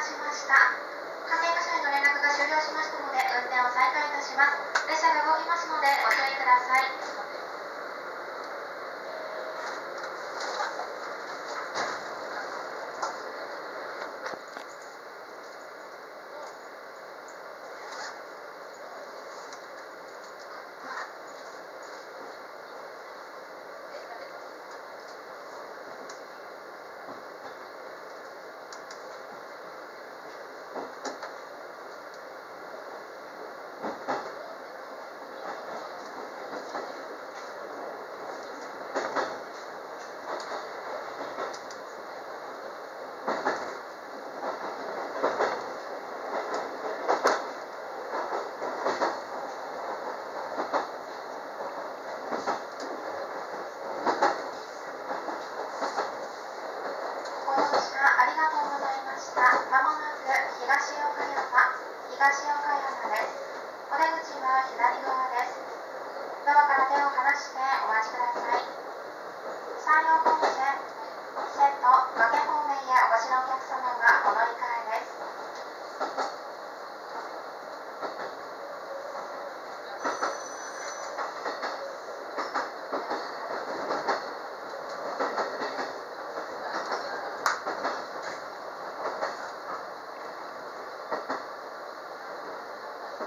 した。関係箇所への連絡が終了しましたので運転を再開いたします。列車が動きますのでご注意くださいご乗車ありがとうございました。まもなく東岡山、東岡山です。お出口は左側です。ドアから手を離してお待ちください。you